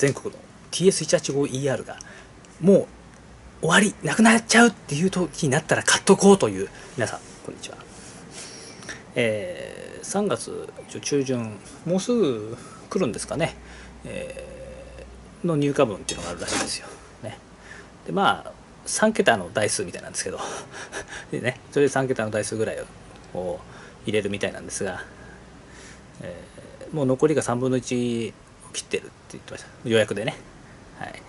全国の TS185ER がもう終わりなくなっちゃうっていう時になったら買っとこうという皆さんこんにちは、えー、3月中旬もうすぐ来るんですかね、えー、の入荷分っていうのがあるらしいですよ、ね、でまあ3桁の台数みたいなんですけど。でねそれで3桁の台数ぐらいを入れるみたいなんですが、えー、もう残りが3分の1切ってるって言ってました。予約でね。はい、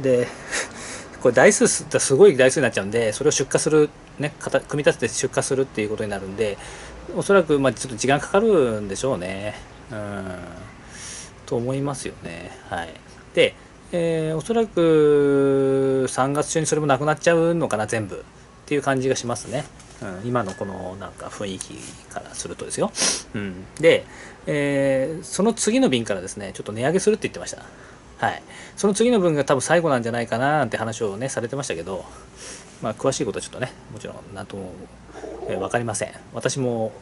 で これ台数すごい台数になっちゃうんでそれを出荷するね組み立てて出荷するっていうことになるんでおそらくまあちょっと時間かかるんでしょうね。うん。と思いますよね。はい。でえー、おそらく3月中にそれもなくなっちゃうのかな全部。っていう感じがしますね、うん、今のこのなんか雰囲気からするとですよ、うん、で、えー、その次の便からですねちょっと値上げするって言ってました。はい。その次の分が多分最後なんじゃないかななんて話をねされてましたけどまあ詳しいことはちょっとねもちろん何とも、えー、分かりません。私も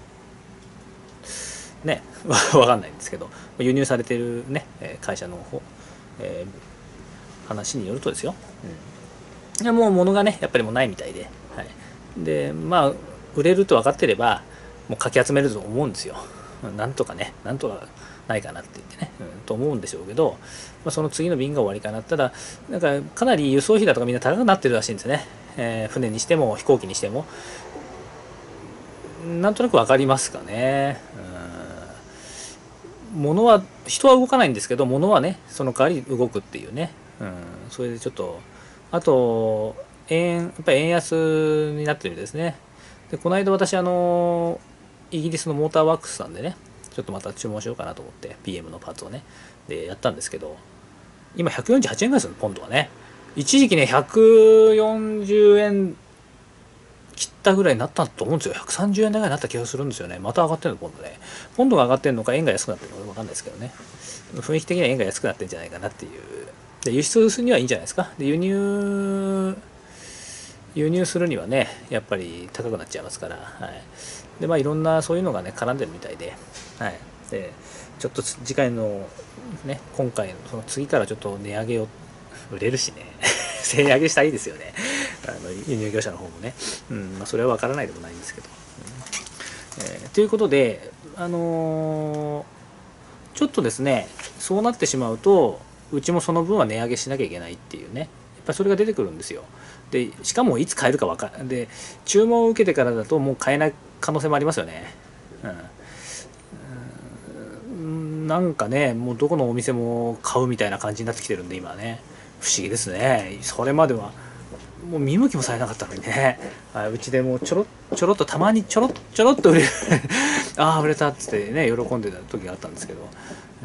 ね 分かんないんですけど輸入されてるね会社の方、えー話によるとですよ、うん、いやもう物がねやっぱりもうないみたいで、でまあ売れると分かってればもうかき集めると思うんですよ。なんとかねなんとかないかなって言ってね、うん、と思うんでしょうけど、まあ、その次の便が終わりかな。ただなんかかなり輸送費だとかみんな高くなってるらしいんですね、えー、船にしても飛行機にしても。なんとなく分かりますかね、うん、物は人は動かないんですけど物はねその代わり動くっていうね。うん、それでちょっとあと円やっぱり円安になってるんですね。でこの間私あのイギリスのモーターワークスさんでねちょっとまた注文しようかなと思って PM のパーツをねでやったんですけど今148円ぐらいですよポンドはね。一時期ね140円切ったぐらいになったと思うんですよ。130円ぐらいになった気がするんですよね。また上がってるのポンドね。ポンドが上がってるのか円が安くなってるのか分かんないですけどね。雰囲気的には円が安くなってるんじゃないかなっていう。で輸出するにはいいんじゃないですか。で輸入輸入するにはねやっぱり高くなっちゃいますから、はい、でまあいろんなそういうのがね絡んでるみたいで,、はい、でちょっと次回のね今回のその次からちょっと値上げを売れるしね。値上げしたいですよね。あの輸入業者の方もね、うんまあ、それは分からないでもないんですけど、うん。えー、ということであのー、ちょっとですねそうなってしまうとうちもその分は値上げしなきゃいけないっていうね。やっぱりそれが出てくるんですよ。でしかもいつ買えるか分かんで注文を受けてからだともう買えない可能性もありますよね。うん、なんかねもうどこのお店も買うみたいな感じになってきてるんで今ね。不思議ですね。それまではもう見向きもされなかったのにね。うちでもうちょろちょろっとたまにちょろちょろっと売れる。ああ売れたっつってね喜んでた時があったんですけど、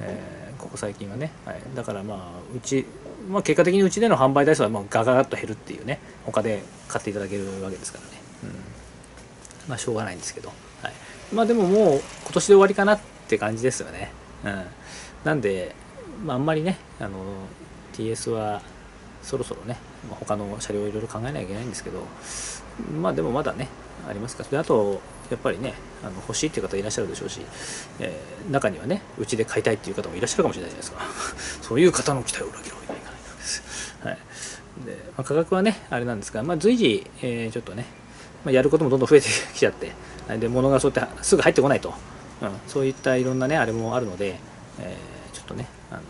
えーここ最近はね、はい、だからまあうち、まあ、結果的にうちでの販売台数はまあガガガッと減るっていうね。他で買っていただけるわけですからね、うん、まあしょうがないんですけど、はい、まあでももう今年で終わりかなって感じですよね、うん、なんで、まあ、あんまりねあの TS はそろそろね、まあ、他の車両をいろいろ考えなきゃいけないんですけど。まあでもまだねありますから。であとやっぱりねあの欲しいっていう方いらっしゃるでしょうし、えー、中にはねうちで買いたいっていう方もいらっしゃるかもしれないじゃないですか。そういう方の期待を裏切るわけにはいかないわけです、はい。でまあ、価格はねあれなんですが、まあ、随時、えー、ちょっとね、まあ、やることもどんどん増えてきちゃってで物がそうやってすぐ入ってこないと、うん、そういったいろんなねあれもあるので、えー、ちょっとねあの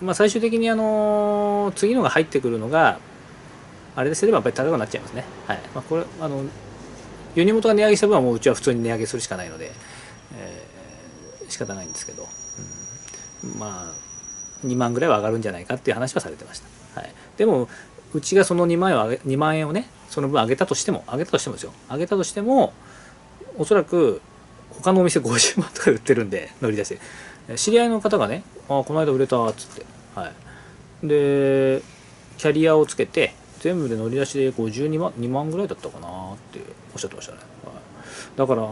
まあ、最終的にあの次のが入ってくるのがあれですればやっぱり高くなっちゃいますね。はい。まあ、これあの輸入元が値上げした分はもううちは普通に値上げするしかないので、えー、仕方ないんですけど、うん、まあ2万ぐらいは上がるんじゃないかっていう話はされてました。はい、でもうちがその2万円を上げ2万円をねその分上げたとしても上げたとしてもですよ。上げたとしてもおそらく他のお店50万とか売ってるんで乗り出して。知り合いの方がね「あこの間売れた」っつって、はい、でキャリアをつけて全部で乗り出しで52万2万ぐらいだったかなっておっしゃってましたね、はい、だから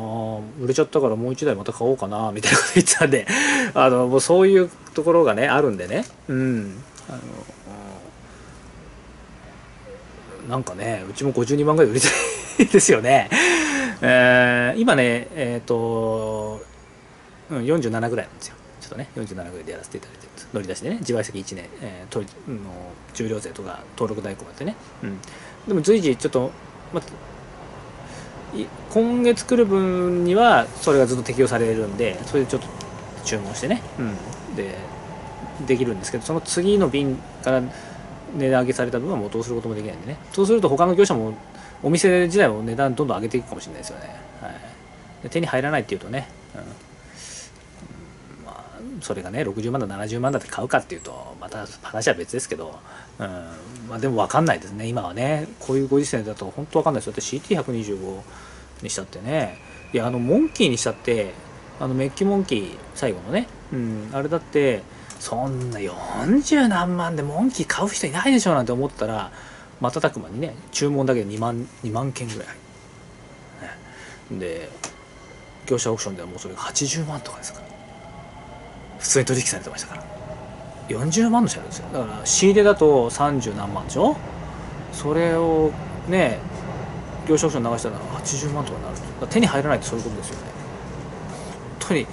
売れちゃったからもう1台また買おうかなみたいなこと言ってたんで あのもうそういうところがねあるんでね。うん。あのなんかねうちも52万ぐらい売りたいですよね。えー、今ねえっ、ー、と、うん、47ぐらいなんですよ。ちょっとね47ぐらいでやらせていただいて乗り出してね自賠責1年、えー、取りの重量税とか登録代行やってね、うん、でも随時ちょっと、ま今月来る分にはそれがずっと適用されるんでそれでちょっと注文してね、うん、でできるんですけどその次の便から値段上げされた分はもうどうすることもできないんでね。そうすると他の業者もお店自体も値段どんどん上げていくかもしれないですよね、はい、手に入らないっていうとね、それがね60万だ70万だって買うかっていうとまた話は別ですけど、うんまあ、でも分かんないですね今はね。こういうご時世だと本当分かんないですよ。だって CT125 にしたってね。いやあのモンキーにしたってあのメッキモンキー最後のね、うん、あれだってそんな40何万でモンキー買う人いないでしょなんて思ったら瞬く間にね注文だけで2万 ,2 万件ぐらい、ね、で業者オークションではもうそれが80万とかですから普通に取引されてましたから。40万の車両ですよ。だから仕入れだと30何万でしょ？それをね業者オークション流したら80万とかになる。手に入らないってそういうことですよね。本当に。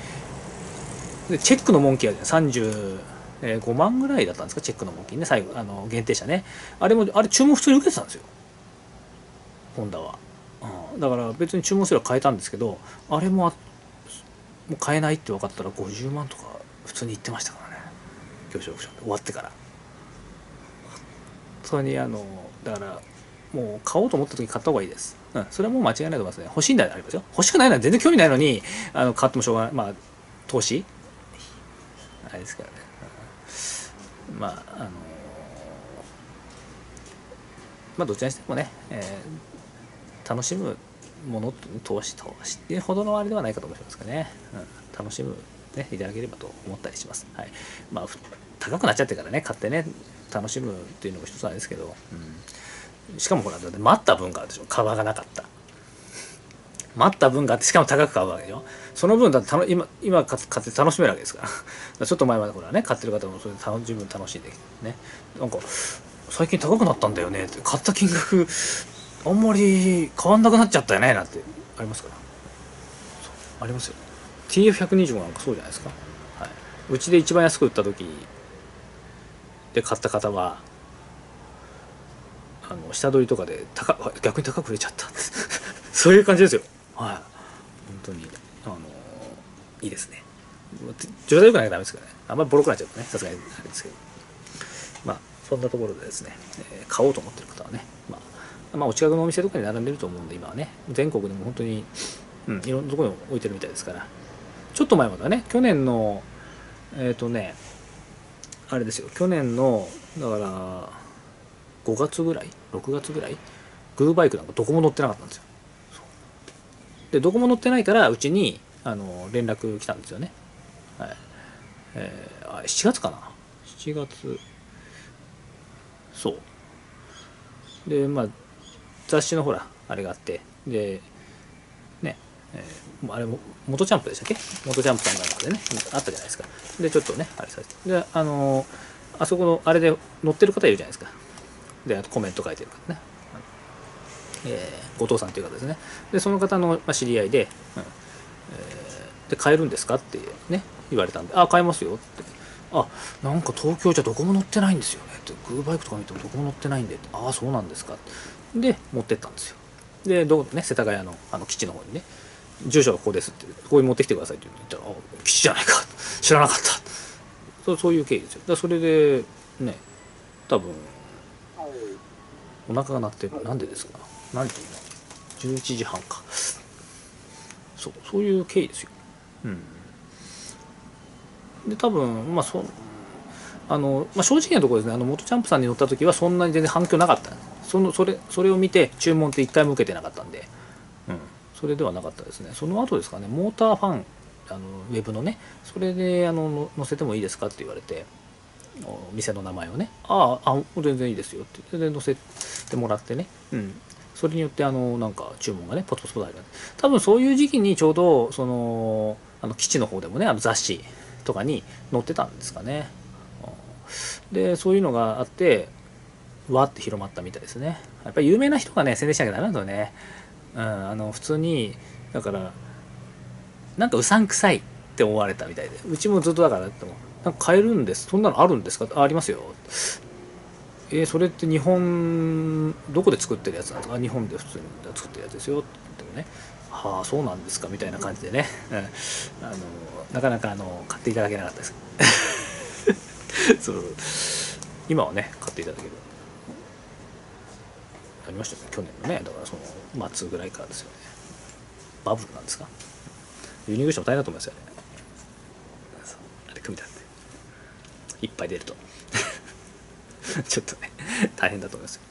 でチェックのモンキーは35万ぐらいだったんですか？チェックのモンキーね。最後あの限定車ね。あれもあれ注文普通に受けてたんですよ。ホンダは、うん、だから別に注文すれば買えたんですけどあれももう買えないって分かったら50万とか普通に言ってましたからね。業者オークションで。終わってから。それにあのだからもう買おうと思った時買った方がいいです。うん、それはもう間違いないと思いますね。欲しいんでありますよ。欲しくないのは全然興味ないのに、あの買ってもしょうがない。まあ、投資？あれですからね、うん、まああのまあどちらにしてもね、えー、楽しむもの投資投資っていうほどのあれではないかと思いますかね、うん、楽しむねいただければと思ったりします。はい。まあ高くなっちゃってからね買ってね楽しむっていうのも一つなんですけど、うん、しかもほらだって待った分があるでしょ。革がなかった。待った分があってしかも高く買うわけでしょその分だって今今買って楽しめるわけですから。ちょっと前までほらね買ってる方もそれで十分楽しんでね。なんか最近高くなったんだよねって。買った金額あんまり変わんなくなっちゃったよねなんて。ありますか？らありますよ。TF125 なんかそうじゃないですか、はい、うちで一番安く売った時で買った方はあの下取りとかで高逆に高く売れちゃった そういう感じですよ。はい。本当にあのいいですね。状態良くないとダメですからね。あんまりボロくなっちゃうとねさすがにあれですけど。まあそんなところでですね、えー、買おうと思ってる方はね、まあ、まあお近くのお店とかに並んでると思うんで今はね全国でも本当に、うん、いろんなところに置いてるみたいですから。ちょっと前まではね去年のえっ、ー、とねあれですよ去年のだから5月ぐらい6月ぐらいグーバイクなんかどこも乗ってなかったんですよ。でどこも載ってないからうちにあの連絡来たんですよね。はい。えー、あ7月かな。7月そう。でまあ雑誌のほらあれがあって。でねえー、あれも元チャンプでしたっけ？元チャンプさんが中でね。あったじゃないですか。でちょっとねあれさせて。であの、あそこのあれで載ってる方いるじゃないですか。であとコメント書いてる方ね。えー、後藤さんという方ですね。でその方の、まあ、知り合いで,、うん。えー、で買えるんですかってね言われたんで「あ買えますよ」って「あなんか東京じゃどこも乗ってないんですよね」って「グーバイクとか見てもどこも乗ってないんで」ああそうなんですか」で持ってったんですよ。でどこね世田谷のあの基地の方にね。住所はここですってここに持ってきてくださいって言ったら「あ基地じゃないか」知らなかった。そうそういう経緯ですよ。だそれでね多分お腹が鳴ってる。なんでですか？何時今11時半か。そうそういう経緯ですよ。うん。で多分まあそあの、まあ、正直なところですね。あの元チャンプさんに乗った時はそんなに全然反響なかった。そのそれそれを見て注文って一回も受けてなかったんで、それではなかったですね。その後ですかね。モーターファンあのウェブのねそれであの載せてもいいですかって言われて店の名前をね。ああ全然いいですよって。全然載せてもらってね、うん、それによってあのなんか注文がねポツポツポツ入る。多分そういう時期にちょうどそのあの基地の方でもねあの雑誌とかに載ってたんですかね。でそういうのがあってわって広まったみたいですね。やっぱり有名な人がね宣伝しなきゃダメなんだよね。うんあの普通にだからなんかうさんくさいって思われたみたいでうちもずっとだからってもなんか買えるんです。そんなのあるんですか？あありますよ。えー、それって日本どこで作ってるやつなんですか？日本で普通に作ってるやつですよ。って言ってもね。はあそうなんですか？みたいな感じでね、うん、あのなかなかあの買っていただけなかったです。そう。今はね買っていただける。ありましたね去年のね。だからその末ぐらいからですよね。バブルなんですか？輸入業者も大変だと思いますよね。あれ組み立て。ていっぱい出ると。ちょっとね大変だと思いますよ。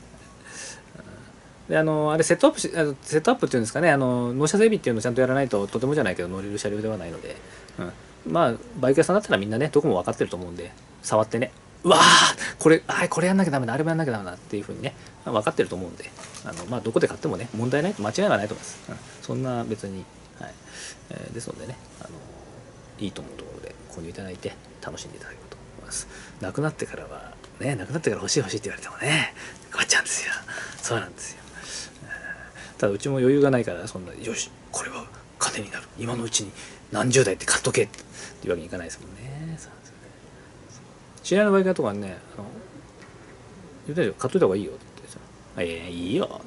であのあれセットアップしあのセットアップっていうんですかねあの納車整備っていうのをちゃんとやらないととてもじゃないけど乗れる車両ではないので、うん、まあバイク屋さんだったらみんなねどこも分かってると思うんで触ってね。うわこれあこれやんなきゃダメだあれもやんなきゃダメだっていうふうにね、分かってると思うんであの、まあ、どこで買ってもね問題ないと間違いはないと思います、うん、そんな別に、はい。えー、ですのでねあのいいと思うところで購入いただいて楽しんでいただけると思います。なくなってからはねなくなってから欲しい欲しいって言われてもね変わっちゃうんですよ。そうなんですよ。ただうちも余裕がないからそんなよしこれは金になる。今のうちに何十台って買っとけっていうわけにいかないですもんね。知り合いのバイク屋とかねあの言ったよ買っといた方がいいよって言ってさ「ええいいよ」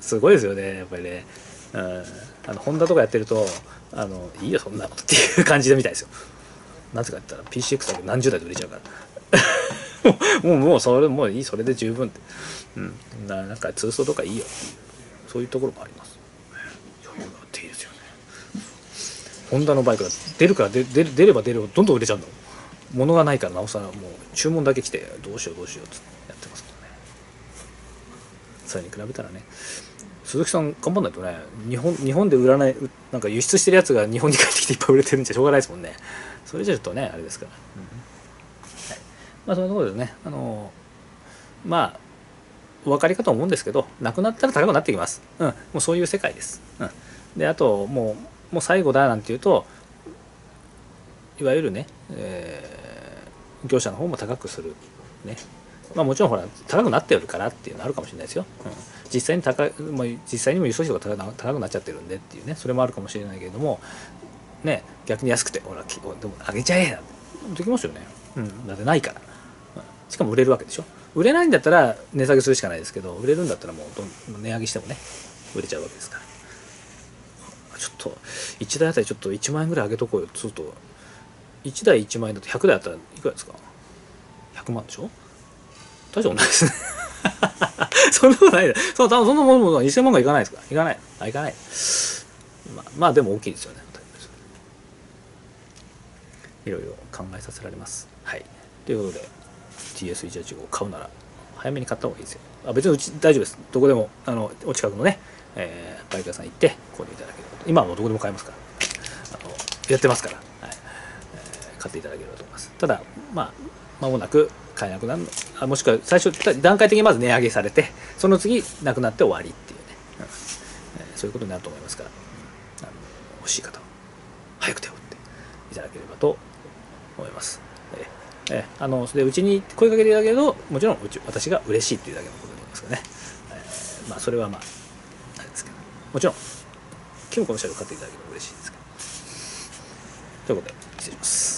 すごいですよねやっぱりね。うん。あのホンダとかやってるとあのいいよそんなことっていう感じでみたいですよ。なぜかって言ったら PCX だけ何十台で売れちゃうから。もうもうそれもういいそれで十分って。うん。なんか通奏とかいいよ。そういうところもあります。余裕があっていいですよね。ホンダのバイクが出るから出出出れば出るほどどんどん売れちゃうの物がないからなおさらもう注文だけ来てどうしようどうしようってやってますからねそれに比べたらね鈴木さん頑張んないとね日本日本で売らないなんか輸出してるやつが日本に帰ってきていっぱい売れてるんじゃしょうがないですもんねそれじゃちょっとねあれですから、うんはい、まあそんなところでねあのまあお分かりかと思うんですけどなくなったら高くなってきます、うん、もうそういう世界です、うん、であともうもう最後だなんていうといわゆるね、えー、業者の方も高くするね。まあもちろんほら高くなってるからっていうのあるかもしれないですよ、うん、実際に高もう実際にも輸送費が高くなっちゃってるんでっていうね。それもあるかもしれないけれどもね逆に安くてほらでも上げちゃえなんてできますよね、うん、だってないから、しかも売れるわけでしょ。売れないんだったら値下げするしかないですけど売れるんだったらもうどん値上げしてもね売れちゃうわけですから。ちょっと1台あたりちょっと1万円ぐらい上げとこうよすると1台1万円だと100台あったらいくらですか？100万でしょ？大したことないですね。そんなことないだそそんなもの2000万がいかないですかいかない。あいかない。まあ、まあでも大きいですよね。いろいろ考えさせられます。はい。ということで TS185 を買うなら早めに買った方がいいですよ。あ別にうち大丈夫です。どこでもあのお近くのね、えー、バイク屋さん行って購入いただける今はもうどこでも買えますから。あのやってますから、買っていただければと思います。ただまあ間もなく買えなくなるの。あもしくは最初段階的にまず値上げされてその次なくなって終わりっていうね、うんえー、そういうことになると思いますから、あの欲しい方は早く手を打っていただければと思います。ええあのそれでうちに声かけていただけるともちろんうち私が嬉しいっていうだけのことでございますからね、えー、まあそれはまああれですけど。もちろん今日この車両買っていただければ嬉しいですけど。ということで失礼します。